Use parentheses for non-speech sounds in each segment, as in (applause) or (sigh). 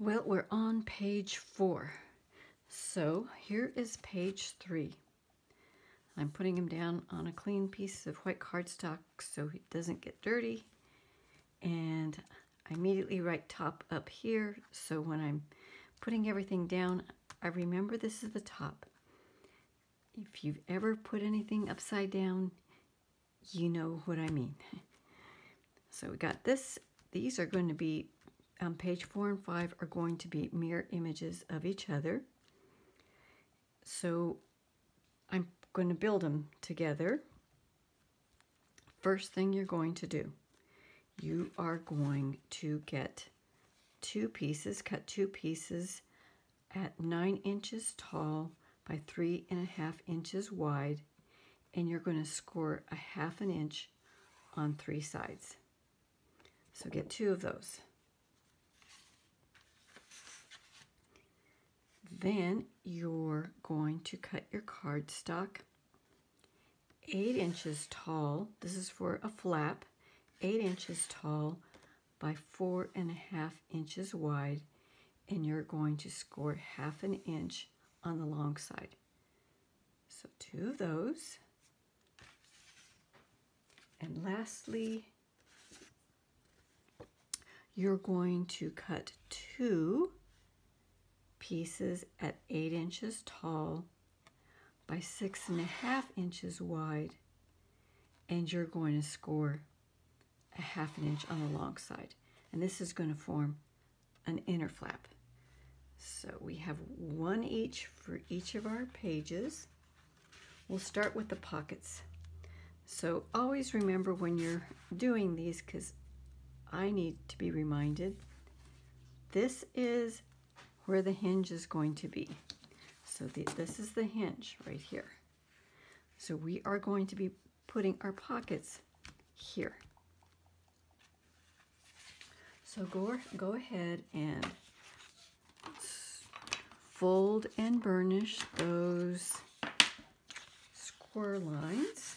Well, we're on page four. So here is page three. I'm putting him down on a clean piece of white cardstock so he doesn't get dirty. And I immediately write top up here. So when I'm putting everything down, I remember this is the top. If you've ever put anything upside down, you know what I mean. (laughs) So we got this. These are going to be, on page four and five, are going to be mirror images of each other. So I'm going to build them together. First thing you're going to do, you are going to get two pieces, cut two pieces at nine inches tall by three and a half inches wide, and you're going to score a half an inch on three sides. So get two of those. Then you're going to cut your cardstock eight inches tall. This is for a flap, eight inches tall by four and a half inches wide. And you're going to score half an inch on the long side. So two of those. And lastly, you're going to cut two pieces at eight inches tall by six and a half inches wide and you're going to score a half an inch on the long side. And this is going to form an inner flap. So we have one each for each of our pages. We'll start with the pockets. So always remember when you're doing these because I need to be reminded this is where the hinge is going to be. So the, this is the hinge right here. So we are going to be putting our pockets here. So go, go ahead and fold and burnish those score lines.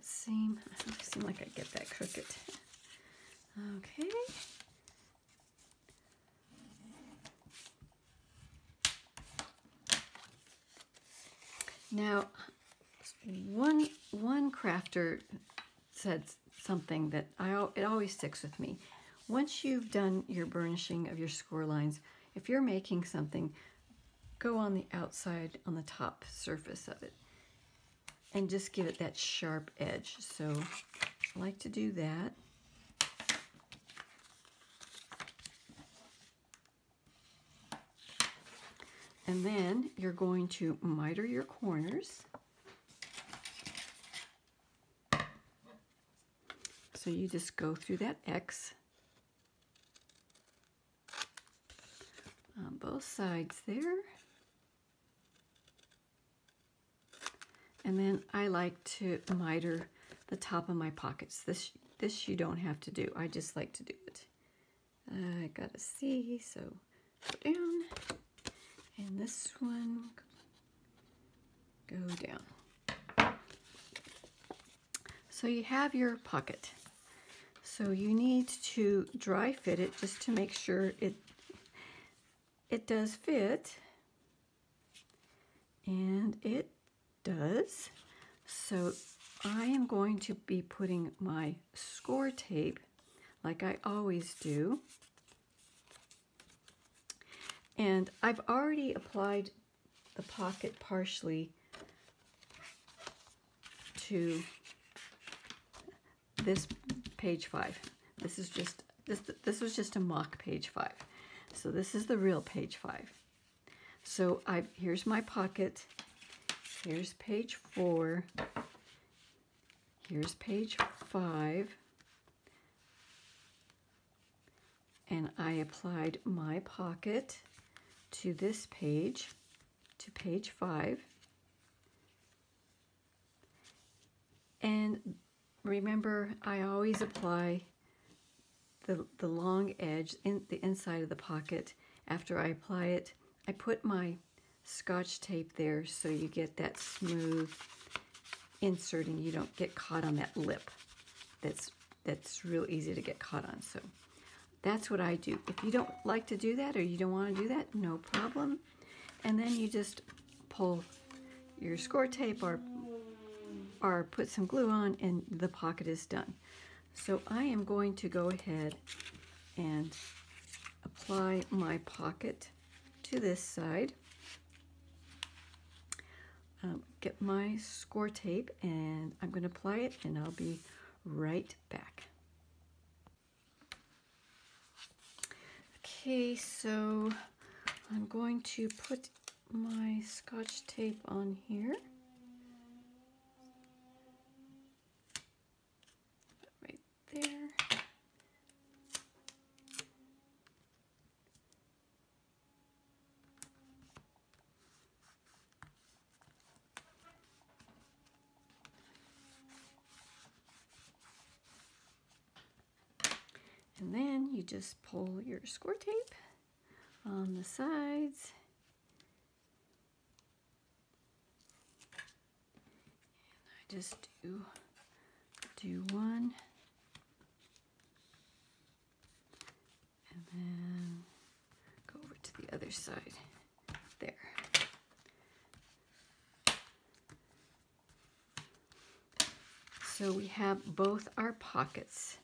That seem? I don't seem like I get that crooked. Okay. Now, one one crafter said something that I it always sticks with me. Once you've done your burnishing of your score lines, if you're making something, go on the outside on the top surface of it and just give it that sharp edge. So I like to do that. And then you're going to miter your corners. So you just go through that X on both sides there. And then I like to miter the top of my pockets. This, this you don't have to do. I just like to do it. I got a C, so go down. And this one, go down. So you have your pocket. So you need to dry fit it just to make sure it it does fit. And it does. So I am going to be putting my score tape like I always do. And I've already applied the pocket partially to this page five. This is just this this was just a mock page five. So this is the real page five. So I here's my pocket Here's page four. Here's page five. And I applied my pocket to this page, to page five. And remember, I always apply the, the long edge in the inside of the pocket. After I apply it, I put my scotch tape there so you get that smooth insert and you don't get caught on that lip. That's, that's real easy to get caught on. So that's what I do. If you don't like to do that or you don't want to do that, no problem. And then you just pull your score tape or, or put some glue on and the pocket is done. So I am going to go ahead and apply my pocket to this side. Um, get my score tape and I'm going to apply it and I'll be right back. Okay, so I'm going to put my scotch tape on here. Right there. And then you just pull your score tape on the sides. And I just do, do one. And then go over to the other side. There. So we have both our pockets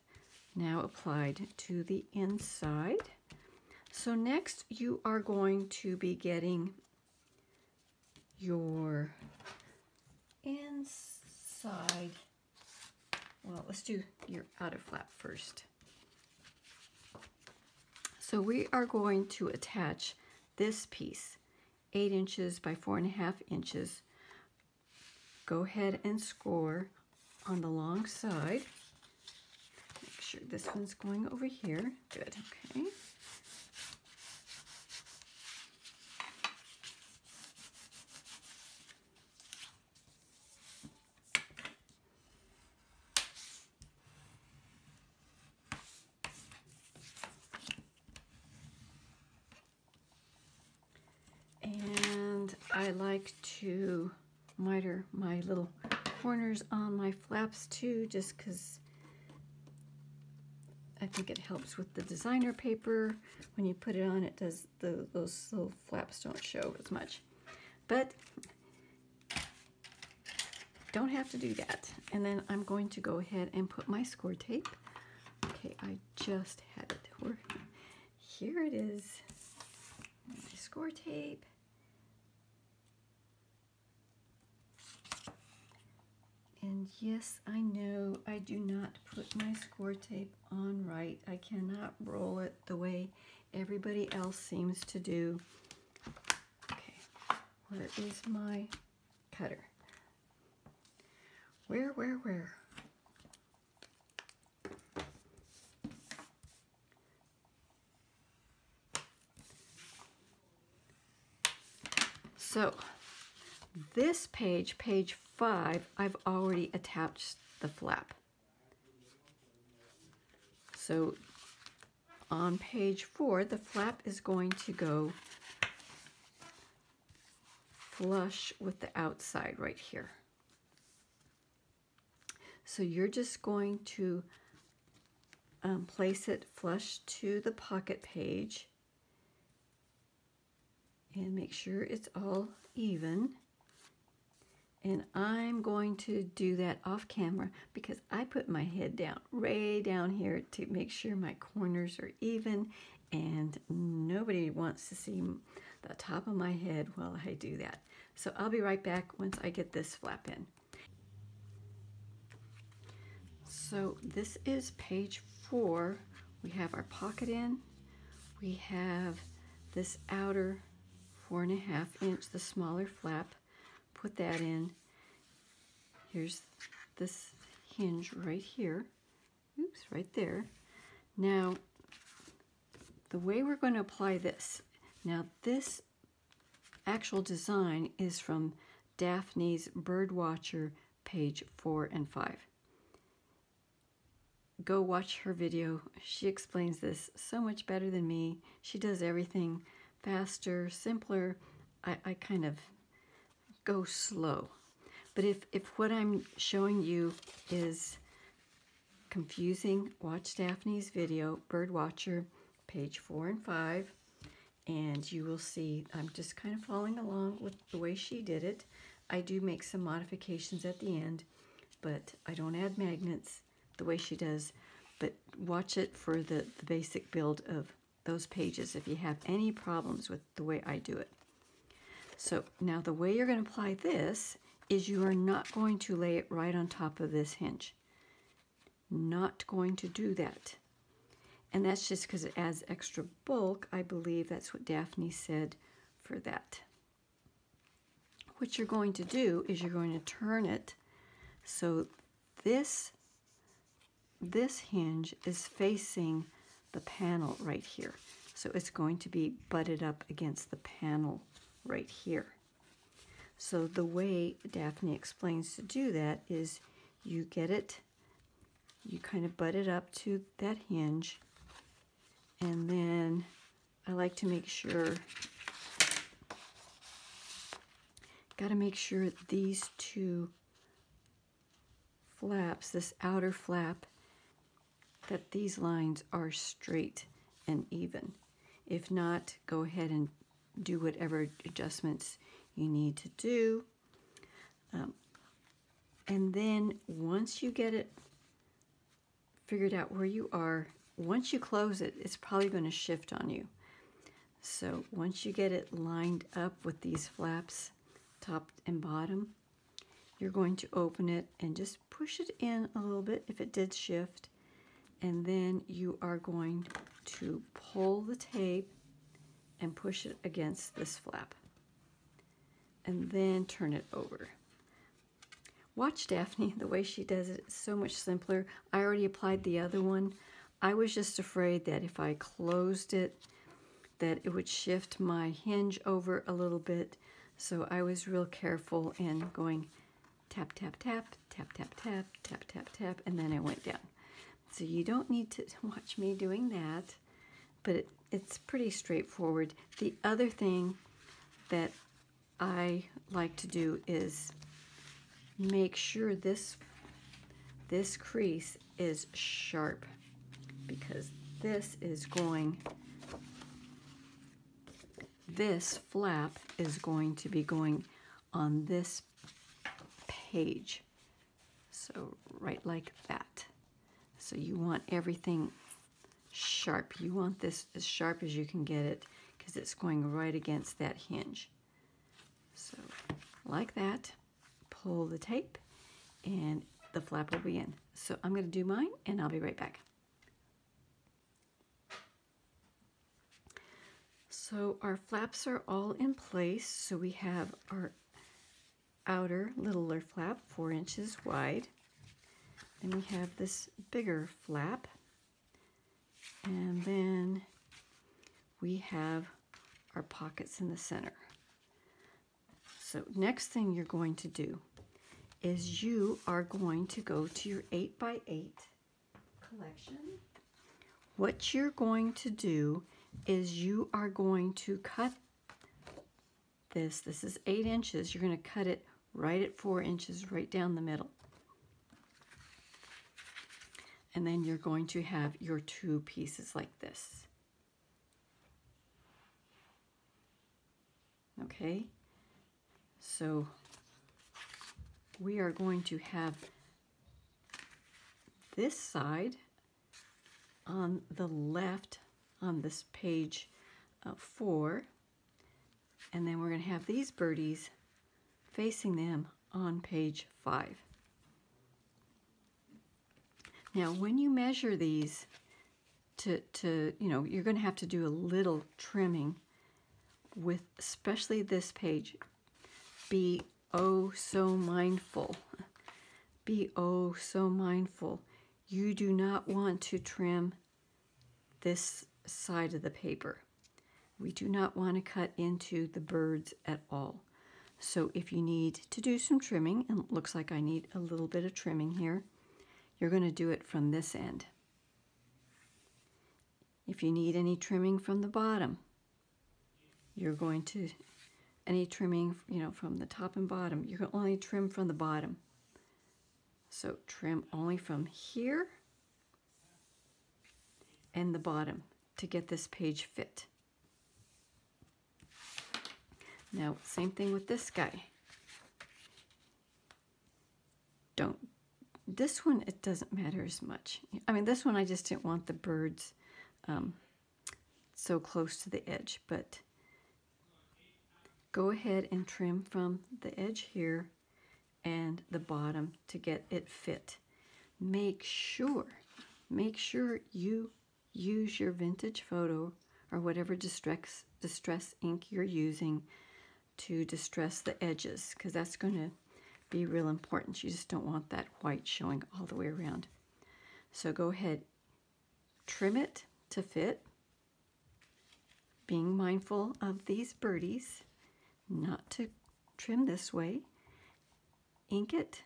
now applied to the inside. So next you are going to be getting your inside, well, let's do your outer flap first. So we are going to attach this piece, eight inches by four and a half inches. Go ahead and score on the long side sure this one's going over here. Good, okay. And I like to miter my little corners on my flaps too, just because I think it helps with the designer paper. When you put it on, it does the those little flaps don't show as much. But don't have to do that. And then I'm going to go ahead and put my score tape. Okay, I just had it. Here it is. My score tape. And yes, I know I do not put my score tape on right. I cannot roll it the way everybody else seems to do. Okay, where is my cutter? Where, where, where? So, this page, page five, I've already attached the flap. So on page four, the flap is going to go flush with the outside right here. So you're just going to um, place it flush to the pocket page and make sure it's all even. And I'm going to do that off camera because I put my head down, way down here to make sure my corners are even and nobody wants to see the top of my head while I do that. So I'll be right back once I get this flap in. So this is page four. We have our pocket in. We have this outer four and a half inch, the smaller flap put that in. Here's this hinge right here. Oops, right there. Now, the way we're going to apply this, Now this actual design is from Daphne's Birdwatcher, page 4 and 5. Go watch her video. She explains this so much better than me. She does everything faster, simpler. I, I kind of go slow. But if, if what I'm showing you is confusing, watch Daphne's video, Birdwatcher, page 4 and 5 and you will see I'm just kind of following along with the way she did it. I do make some modifications at the end, but I don't add magnets the way she does. But watch it for the, the basic build of those pages if you have any problems with the way I do it. So now the way you're going to apply this is you are not going to lay it right on top of this hinge. Not going to do that. And that's just because it adds extra bulk. I believe that's what Daphne said for that. What you're going to do is you're going to turn it so this, this hinge is facing the panel right here. So it's going to be butted up against the panel right here. So the way Daphne explains to do that is you get it, you kind of butt it up to that hinge, and then I like to make sure, got to make sure these two flaps, this outer flap, that these lines are straight and even. If not, go ahead and do whatever adjustments you need to do. Um, and then once you get it figured out where you are, once you close it, it's probably going to shift on you. So once you get it lined up with these flaps, top and bottom, you're going to open it and just push it in a little bit if it did shift. And then you are going to pull the tape and push it against this flap. And then turn it over. Watch Daphne, the way she does it, it's so much simpler. I already applied the other one. I was just afraid that if I closed it, that it would shift my hinge over a little bit. So I was real careful and going tap, tap, tap, tap, tap, tap, tap, tap, tap, and then I went down. So you don't need to (laughs) watch me doing that, but it, it's pretty straightforward. The other thing that I like to do is make sure this, this crease is sharp because this is going, this flap is going to be going on this page. So right like that. So you want everything sharp. You want this as sharp as you can get it because it's going right against that hinge. So like that, pull the tape and the flap will be in. So I'm going to do mine and I'll be right back. So our flaps are all in place. So we have our outer littler flap, four inches wide. Then we have this bigger flap. And then we have our pockets in the center. So next thing you're going to do is you are going to go to your 8 by 8 collection. What you're going to do is you are going to cut this. This is 8 inches. You're going to cut it right at 4 inches, right down the middle. And then you're going to have your two pieces like this. Okay, so we are going to have this side on the left on this page uh, four. And then we're going to have these birdies facing them on page five. Now, when you measure these to, to you know, you're going to have to do a little trimming with especially this page. Be oh so mindful. Be oh so mindful. You do not want to trim this side of the paper. We do not want to cut into the birds at all. So if you need to do some trimming, and it looks like I need a little bit of trimming here, you're going to do it from this end. If you need any trimming from the bottom, you're going to, any trimming, you know, from the top and bottom, you can only trim from the bottom. So trim only from here and the bottom to get this page fit. Now, same thing with this guy. Don't, this one, it doesn't matter as much. I mean, this one, I just didn't want the birds um, so close to the edge, but go ahead and trim from the edge here and the bottom to get it fit. Make sure, make sure you use your vintage photo or whatever distress, distress ink you're using to distress the edges because that's going to be real important. You just don't want that white showing all the way around. So go ahead, trim it to fit, being mindful of these birdies, not to trim this way, ink it,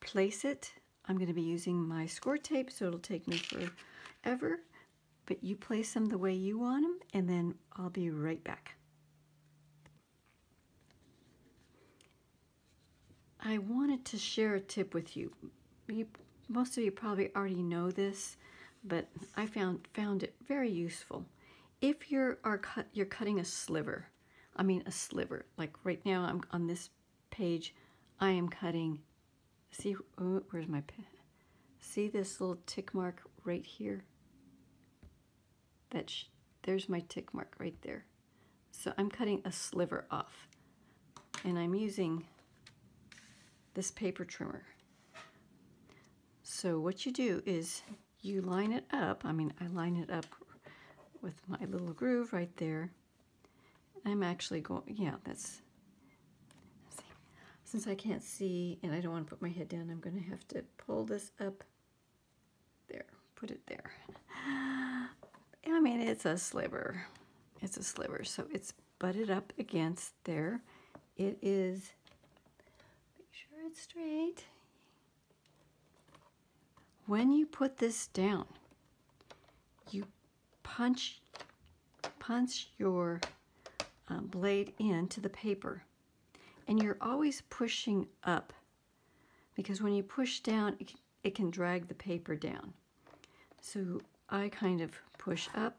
place it. I'm going to be using my score tape, so it'll take me forever, but you place them the way you want them, and then I'll be right back. I wanted to share a tip with you. you. Most of you probably already know this, but I found found it very useful. If you're are cut, you're cutting a sliver, I mean a sliver. Like right now, I'm on this page. I am cutting. See, where's my pen? See this little tick mark right here? That there's my tick mark right there. So I'm cutting a sliver off, and I'm using this paper trimmer. So what you do is you line it up. I mean, I line it up with my little groove right there. I'm actually going, yeah, that's, since I can't see and I don't want to put my head down, I'm going to have to pull this up there, put it there. (sighs) I mean, it's a sliver. It's a sliver, so it's butted up against there. It is straight. When you put this down, you punch, punch your uh, blade into the paper. And you're always pushing up because when you push down, it, it can drag the paper down. So I kind of push up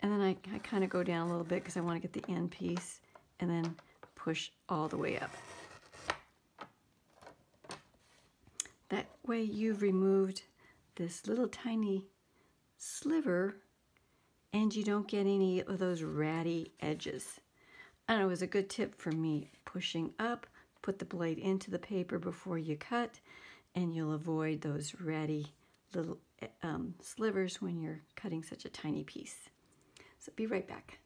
and then I, I kind of go down a little bit because I want to get the end piece and then push all the way up. That way you've removed this little tiny sliver and you don't get any of those ratty edges. And it was a good tip for me. Pushing up, put the blade into the paper before you cut and you'll avoid those ratty little um, slivers when you're cutting such a tiny piece. So be right back.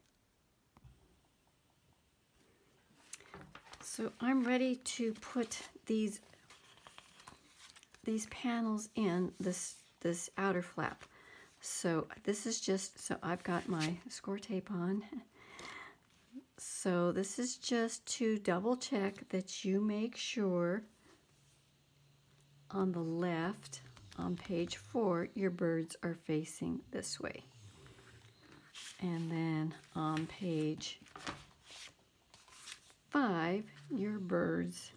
So I'm ready to put these these panels in this, this outer flap. So this is just, so I've got my score tape on. So this is just to double check that you make sure on the left on page four, your birds are facing this way. And then on page five, your birds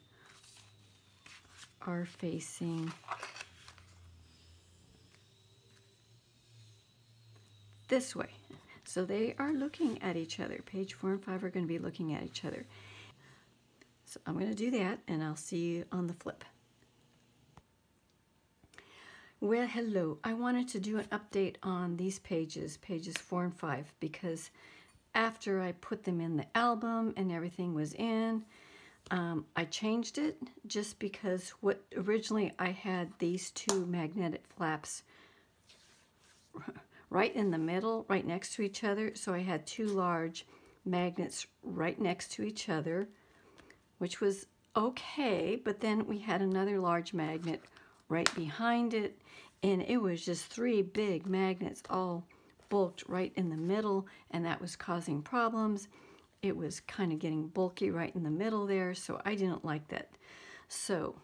are facing this way. So they are looking at each other. Page four and five are going to be looking at each other. So I'm going to do that and I'll see you on the flip. Well, hello. I wanted to do an update on these pages, pages four and five, because after I put them in the album and everything was in, um, I changed it just because what originally I had these two magnetic flaps (laughs) right in the middle, right next to each other. So I had two large magnets right next to each other, which was okay. But then we had another large magnet right behind it. And it was just three big magnets all bulked right in the middle and that was causing problems. It was kind of getting bulky right in the middle there, so I didn't like that. So,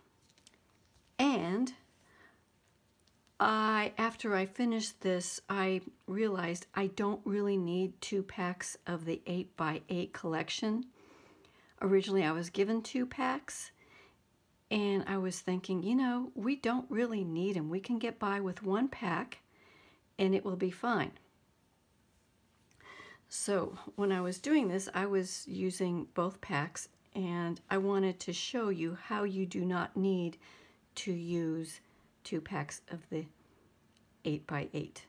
and I after I finished this, I realized I don't really need two packs of the 8 by 8 collection. Originally, I was given two packs, and I was thinking, you know, we don't really need them. We can get by with one pack, and it will be fine. So when I was doing this, I was using both packs, and I wanted to show you how you do not need to use two packs of the 8 by 8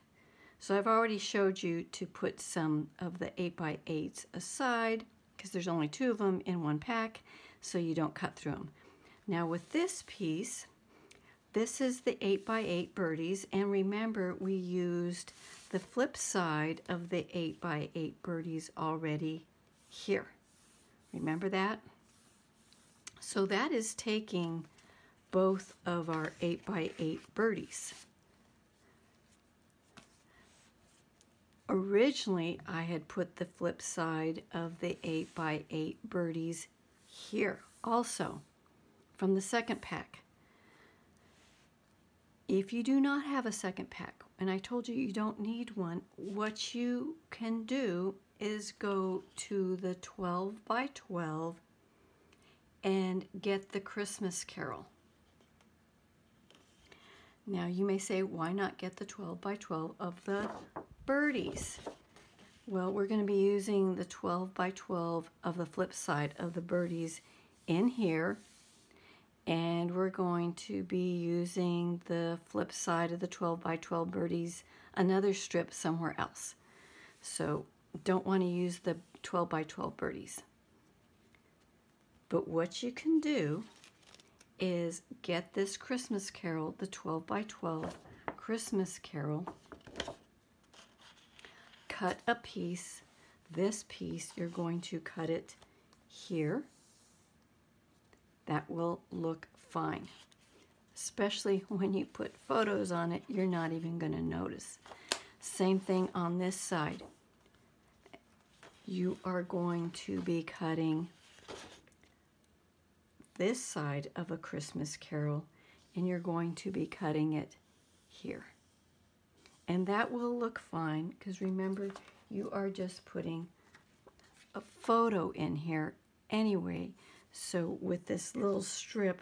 So I've already showed you to put some of the 8 by 8s aside because there's only two of them in one pack so you don't cut through them. Now with this piece, this is the 8 by 8 birdies and remember we used the flip side of the 8 by 8 birdies already here. Remember that? So that is taking both of our 8 by 8 birdies. Originally, I had put the flip side of the 8 by 8 birdies here also from the second pack. If you do not have a second pack, and I told you you don't need one, what you can do is go to the 12 by 12 and get the Christmas Carol. Now you may say, why not get the 12 by 12 of the birdies? Well, we're going to be using the 12 by 12 of the flip side of the birdies in here. And we're going to be using the flip side of the 12 by 12 birdies, another strip somewhere else. So don't want to use the 12 by 12 birdies. But what you can do is get this Christmas Carol, the 12 by 12 Christmas Carol, cut a piece, this piece, you're going to cut it here. That will look fine. Especially when you put photos on it, you're not even going to notice. Same thing on this side. You are going to be cutting this side of a Christmas carol and you're going to be cutting it here. And that will look fine because remember you are just putting a photo in here anyway. So with this little strip,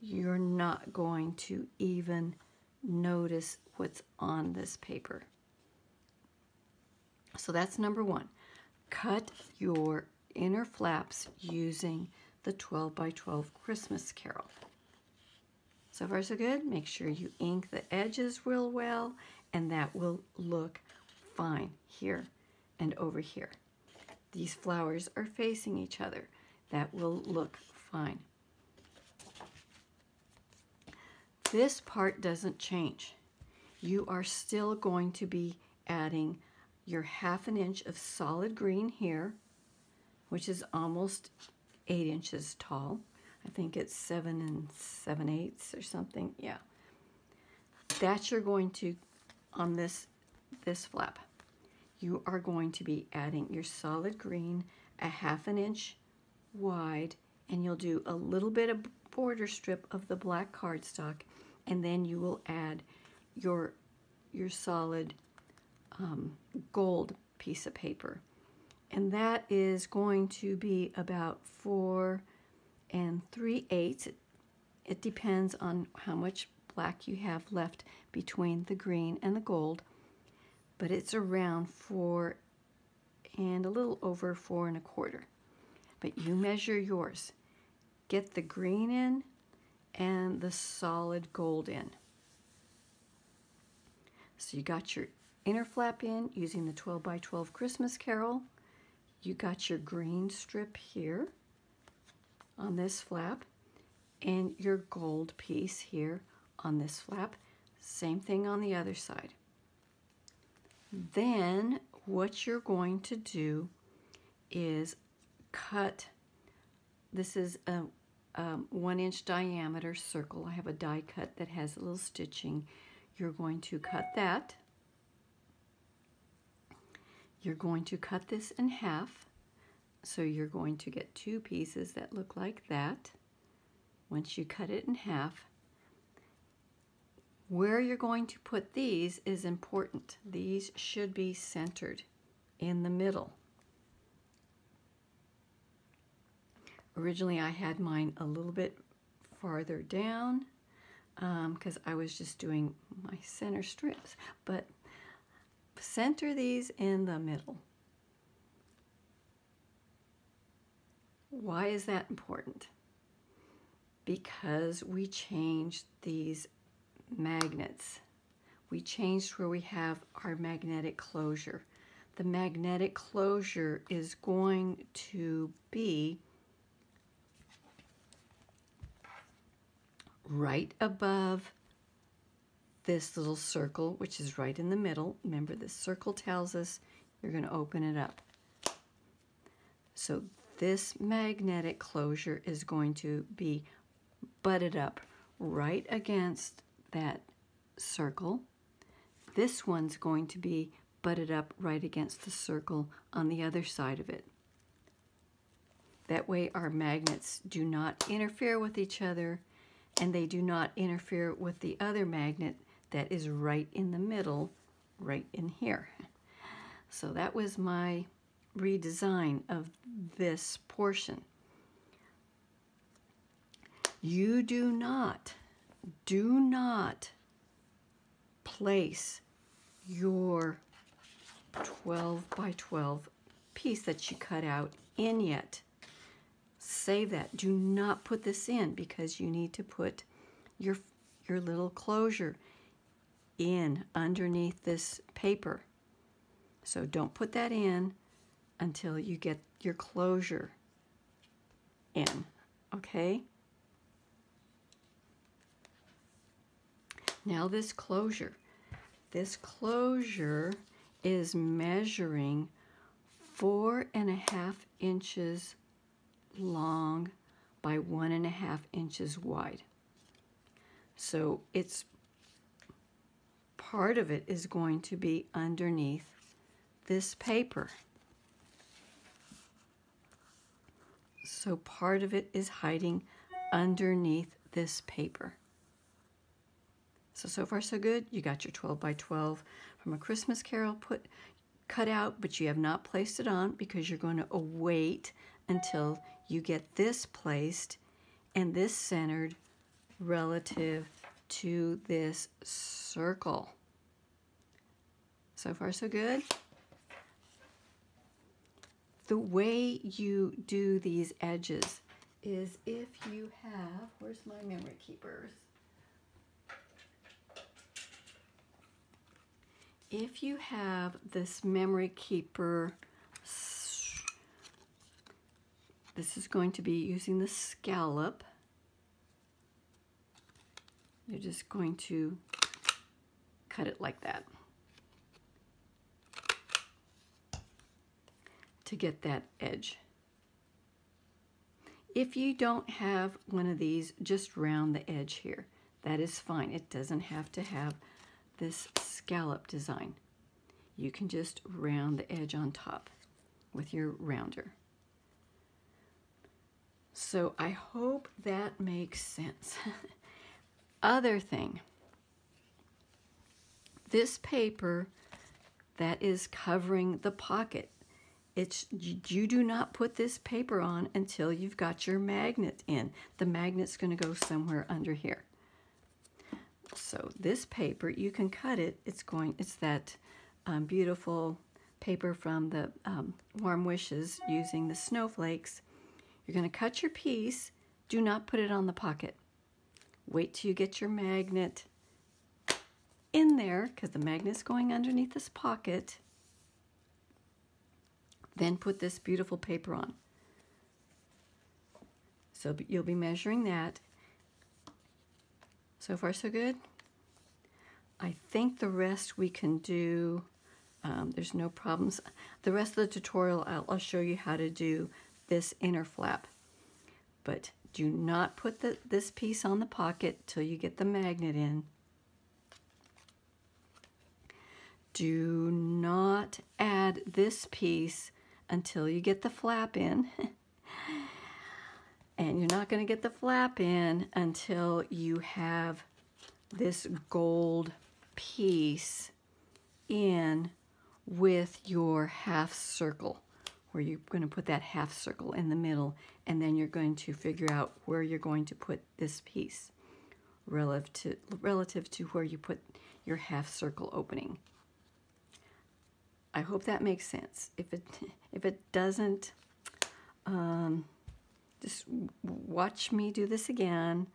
you're not going to even notice what's on this paper. So that's number one. Cut your inner flaps using the 12 by 12 Christmas Carol. So far so good. Make sure you ink the edges real well and that will look fine here and over here. These flowers are facing each other. That will look fine. This part doesn't change. You are still going to be adding your half an inch of solid green here, which is almost eight inches tall. I think it's seven and seven eighths or something. Yeah. That you're going to, on this, this flap, you are going to be adding your solid green a half an inch wide and you'll do a little bit of border strip of the black cardstock and then you will add your your solid um, gold piece of paper and that is going to be about four and three eighths. It, it depends on how much black you have left between the green and the gold, but it's around four and a little over four and a quarter. But you measure yours. Get the green in and the solid gold in. So you got your inner flap in using the 12 by 12 Christmas Carol you got your green strip here on this flap and your gold piece here on this flap. Same thing on the other side. Then what you're going to do is cut, this is a um, one inch diameter circle. I have a die cut that has a little stitching. You're going to cut that you're going to cut this in half. So you're going to get two pieces that look like that. Once you cut it in half, where you're going to put these is important. These should be centered in the middle. Originally I had mine a little bit farther down because um, I was just doing my center strips, but center these in the middle. Why is that important? Because we changed these magnets. We changed where we have our magnetic closure. The magnetic closure is going to be right above this little circle, which is right in the middle. Remember, this circle tells us you're going to open it up. So this magnetic closure is going to be butted up right against that circle. This one's going to be butted up right against the circle on the other side of it. That way our magnets do not interfere with each other and they do not interfere with the other magnet that is right in the middle, right in here. So that was my redesign of this portion. You do not, do not place your 12 by 12 piece that you cut out in yet. Save that. Do not put this in because you need to put your, your little closure in underneath this paper. So don't put that in until you get your closure in, okay? Now this closure. This closure is measuring four and a half inches long by one and a half inches wide. So it's part of it is going to be underneath this paper. So part of it is hiding underneath this paper. So, so far so good. You got your 12 by 12 from A Christmas Carol put cut out, but you have not placed it on because you're going to wait until you get this placed and this centered relative to this circle. So far so good. The way you do these edges is if you have, where's my memory keepers? If you have this memory keeper this is going to be using the scallop. You're just going to cut it like that to get that edge. If you don't have one of these, just round the edge here. That is fine. It doesn't have to have this scallop design. You can just round the edge on top with your rounder. So I hope that makes sense. (laughs) Other thing, this paper that is covering the pocket, it's you do not put this paper on until you've got your magnet in. The magnet's going to go somewhere under here. So this paper, you can cut it. It's going. It's that um, beautiful paper from the um, Warm Wishes using the snowflakes you're going to cut your piece. Do not put it on the pocket. Wait till you get your magnet in there because the magnet's going underneath this pocket. Then put this beautiful paper on. So you'll be measuring that. So far so good. I think the rest we can do, um, there's no problems. The rest of the tutorial I'll, I'll show you how to do this inner flap. But do not put the, this piece on the pocket till you get the magnet in. do not add this piece until you get the flap in. (laughs) and you're not going to get the flap in until you have this gold piece in with your half circle where you're going to put that half circle in the middle and then you're going to figure out where you're going to put this piece relative to, relative to where you put your half circle opening. I hope that makes sense. If it, (laughs) if it doesn't, um, just watch me do this again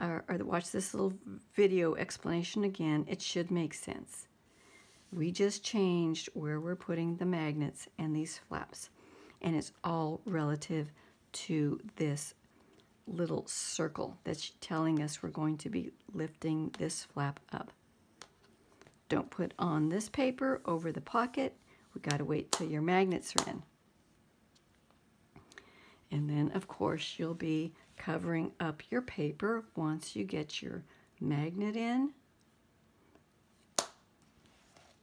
or, or watch this little video explanation again. It should make sense. We just changed where we're putting the magnets and these flaps. And it's all relative to this little circle that's telling us we're going to be lifting this flap up. Don't put on this paper over the pocket. We got to wait till your magnets are in. And then, of course, you'll be covering up your paper once you get your magnet in.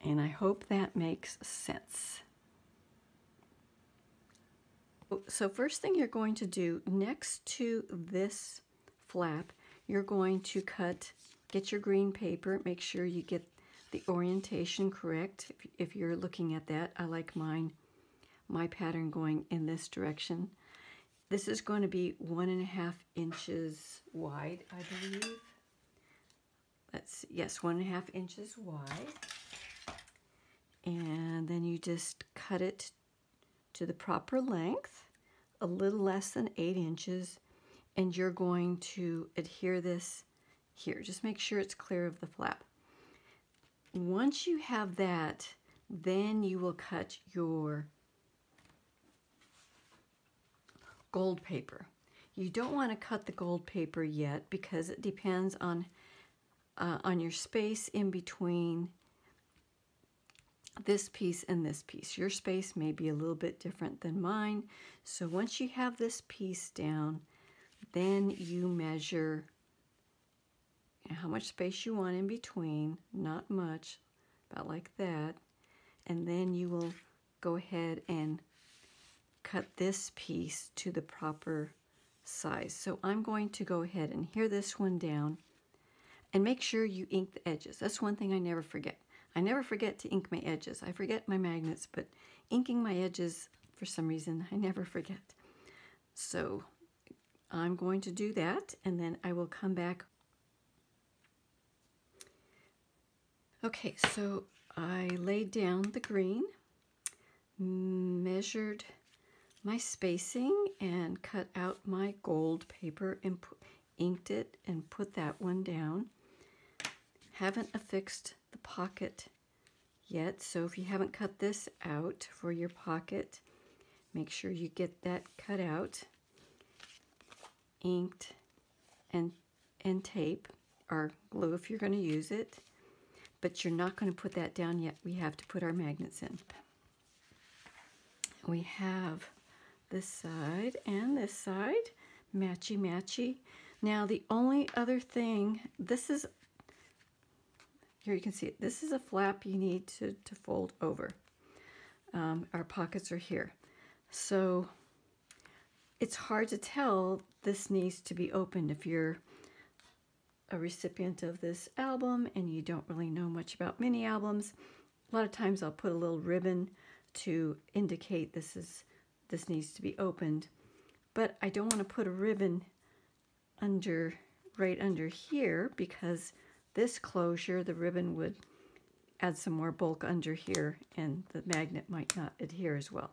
And I hope that makes sense. So first thing you're going to do next to this flap, you're going to cut, get your green paper, make sure you get the orientation correct. If, you're looking at that, I like mine, my pattern going in this direction. This is going to be one and a half inches wide, I believe. Let's see, yes, one and a half inches wide. And then you just cut it to the proper length, a little less than eight inches, and you're going to adhere this here. Just make sure it's clear of the flap. Once you have that, then you will cut your gold paper. You don't want to cut the gold paper yet because it depends on, uh, on your space in between this piece and this piece. Your space may be a little bit different than mine. So once you have this piece down, then you measure how much space you want in between, not much, about like that. And then you will go ahead and cut this piece to the proper size. So I'm going to go ahead and hear this one down and make sure you ink the edges. That's one thing I never forget. I never forget to ink my edges. I forget my magnets, but inking my edges, for some reason, I never forget. So I'm going to do that, and then I will come back. Okay, so I laid down the green, measured my spacing and cut out my gold paper and inked it and put that one down. Haven't affixed pocket yet, so if you haven't cut this out for your pocket, make sure you get that cut out, inked, and, and tape, or glue if you're going to use it. But you're not going to put that down yet. We have to put our magnets in. We have this side and this side, matchy matchy. Now the only other thing, this is, here you can see it, this is a flap you need to, to fold over. Um, our pockets are here. So it's hard to tell this needs to be opened if you're a recipient of this album and you don't really know much about mini albums. A lot of times I'll put a little ribbon to indicate this is this needs to be opened. But I don't want to put a ribbon under right under here because this closure, the ribbon would add some more bulk under here and the magnet might not adhere as well.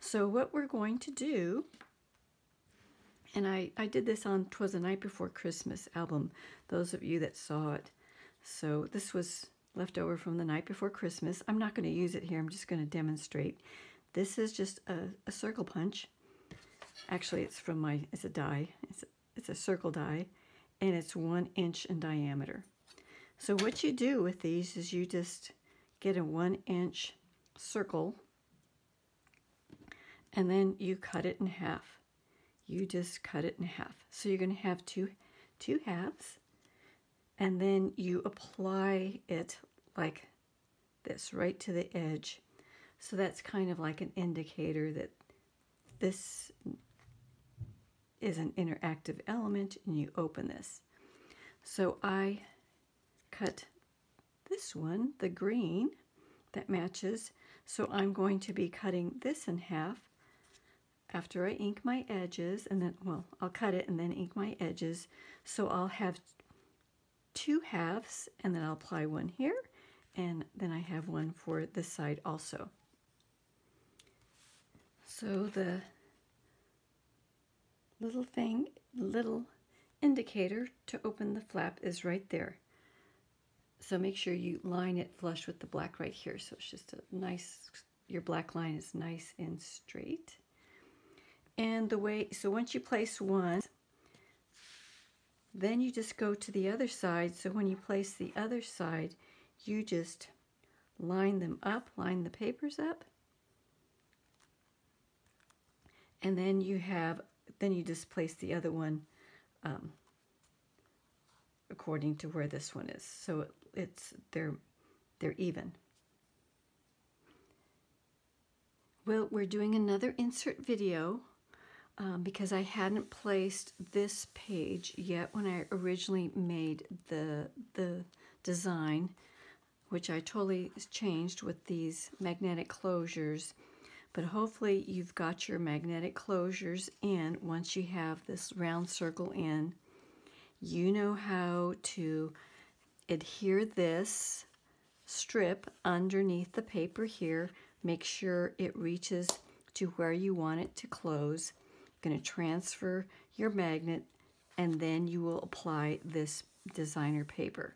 So what we're going to do, and I, I did this on Twas the Night Before Christmas album, those of you that saw it. So this was left over from the night before Christmas. I'm not going to use it here. I'm just going to demonstrate. This is just a, a circle punch. Actually, it's from my, it's a die. It's a, it's a circle die, and it's one inch in diameter. So what you do with these is you just get a one inch circle, and then you cut it in half. You just cut it in half. So you're going to have two, two halves, and then you apply it like this right to the edge. So that's kind of like an indicator that this is an interactive element and you open this. So I cut this one, the green, that matches. So I'm going to be cutting this in half after I ink my edges and then, well, I'll cut it and then ink my edges. So I'll have two halves and then I'll apply one here and then I have one for this side also. So the little thing, little indicator to open the flap is right there. So make sure you line it flush with the black right here. So it's just a nice, your black line is nice and straight. And the way, so once you place one, then you just go to the other side. So when you place the other side, you just line them up, line the papers up. And then you have, then you just place the other one um, according to where this one is. So it, it's, they're, they're even. Well, we're doing another insert video um, because I hadn't placed this page yet when I originally made the, the design, which I totally changed with these magnetic closures. But hopefully you've got your magnetic closures in once you have this round circle in. You know how to adhere this strip underneath the paper here. Make sure it reaches to where you want it to close going to transfer your magnet and then you will apply this designer paper.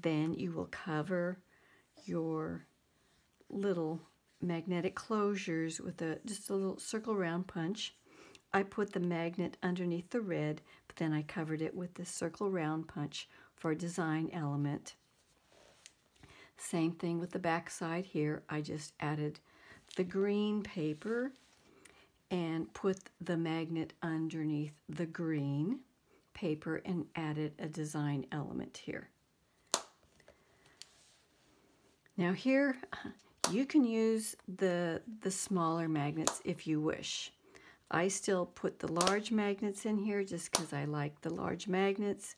Then you will cover your little magnetic closures with a just a little circle round punch. I put the magnet underneath the red, but then I covered it with the circle round punch for design element. Same thing with the back side here. I just added the green paper and put the magnet underneath the green paper and added a design element here. Now here, you can use the, the smaller magnets if you wish. I still put the large magnets in here just because I like the large magnets,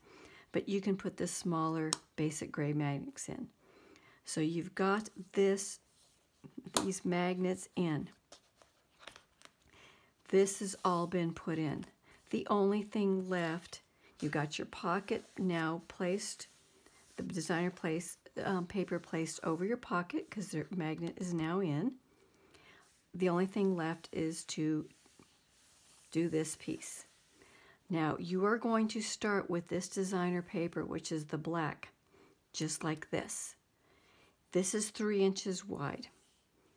but you can put the smaller basic gray magnets in. So you've got this, these magnets in. This has all been put in. The only thing left, you got your pocket now placed, the designer place um, paper placed over your pocket because the magnet is now in. The only thing left is to do this piece. Now you are going to start with this designer paper, which is the black, just like this. This is three inches wide.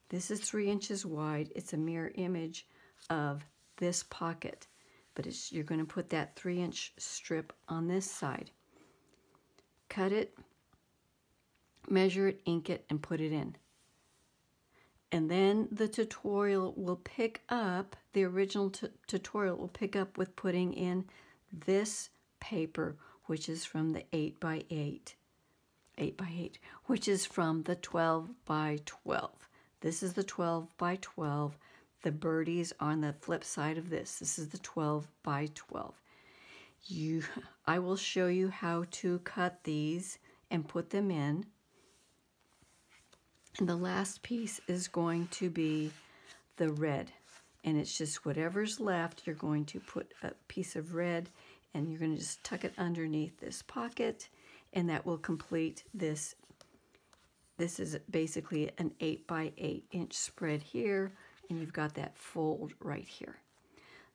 This is three inches wide. It's a mirror image of this pocket. But it's, you're going to put that three inch strip on this side. Cut it, measure it, ink it, and put it in. And then the tutorial will pick up, the original tutorial will pick up with putting in this paper, which is from the 8 by 8 8 by 8 which is from the 12 by 12. This is the 12 by 12 the birdies on the flip side of this. This is the 12 by 12. You, (laughs) I will show you how to cut these and put them in. And the last piece is going to be the red. And it's just whatever's left, you're going to put a piece of red and you're going to just tuck it underneath this pocket and that will complete this. This is basically an 8 by 8 inch spread here and you've got that fold right here.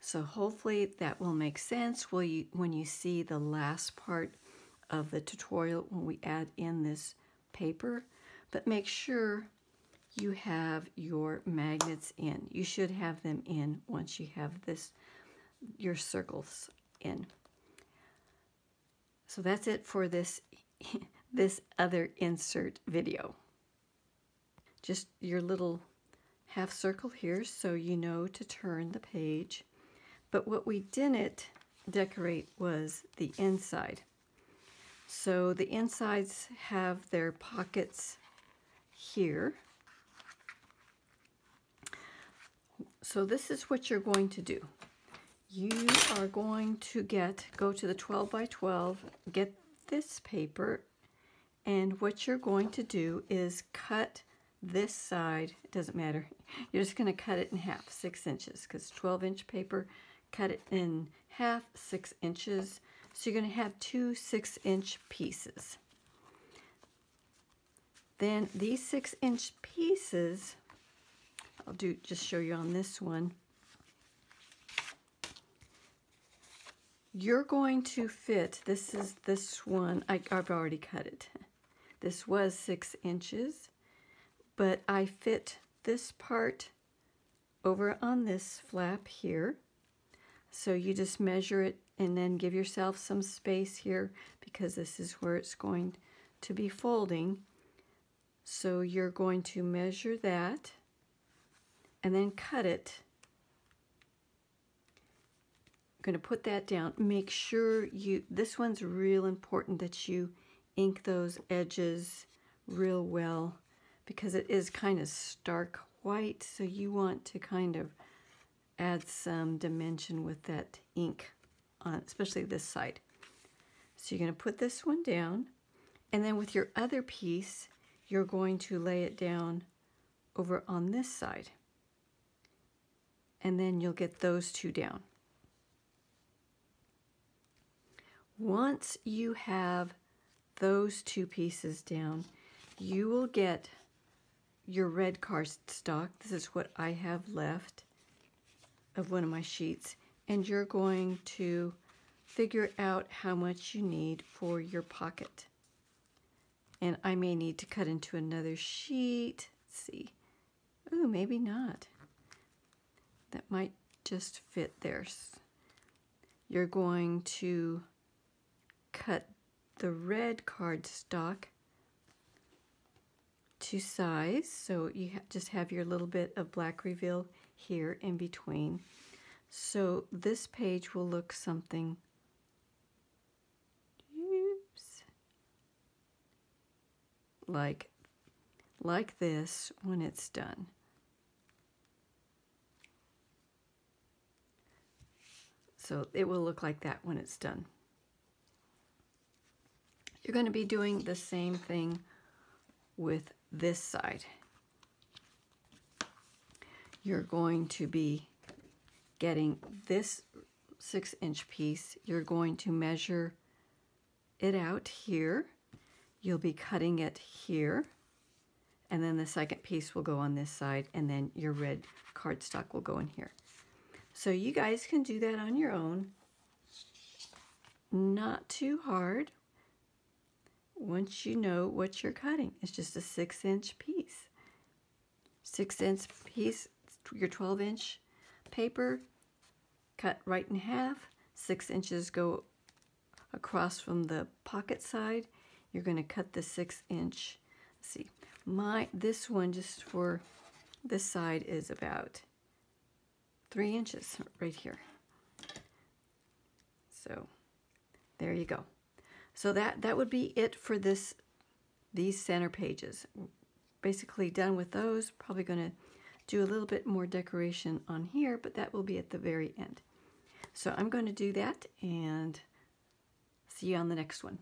So hopefully that will make sense when you, when you see the last part of the tutorial when we add in this paper. But make sure you have your magnets in. You should have them in once you have this your circles in. So that's it for this (laughs) this other insert video. Just your little half circle here so you know to turn the page. But what we didn't decorate was the inside. So the insides have their pockets here. So this is what you're going to do. You are going to get, go to the 12 by 12, get this paper, and what you're going to do is cut this side, it doesn't matter, (laughs) you're just going to cut it in half, six inches, because 12 inch paper, cut it in half, six inches. So you're going to have two six inch pieces. Then these six inch pieces, I'll do just show you on this one. You're going to fit, this is this one, I, I've already cut it. This was six inches, but I fit this part over on this flap here. So you just measure it and then give yourself some space here because this is where it's going to be folding. So you're going to measure that and then cut it. I'm going to put that down. Make sure you, this one's real important that you ink those edges real well because it is kind of stark white. So you want to kind of add some dimension with that ink on, especially this side. So you're going to put this one down and then with your other piece, you're going to lay it down over on this side. And then you'll get those two down. Once you have those two pieces down, you will get your red cardstock. This is what I have left of one of my sheets. And you're going to figure out how much you need for your pocket and I may need to cut into another sheet. Let's see. Ooh, maybe not. That might just fit there. You're going to cut the red cardstock to size. So you ha just have your little bit of black reveal here in between. So this page will look something like, like this when it's done. So it will look like that when it's done. You're going to be doing the same thing with this side. You're going to be getting this six inch piece. You're going to measure it out here You'll be cutting it here, and then the second piece will go on this side, and then your red cardstock will go in here. So you guys can do that on your own. Not too hard. Once you know what you're cutting, it's just a six inch piece. Six inch piece, your 12 inch paper, cut right in half. Six inches go across from the pocket side you're going to cut the six inch. Let's see, my this one just for this side is about three inches right here. So there you go. So that, that would be it for this these center pages. Basically done with those. Probably going to do a little bit more decoration on here, but that will be at the very end. So I'm going to do that and see you on the next one.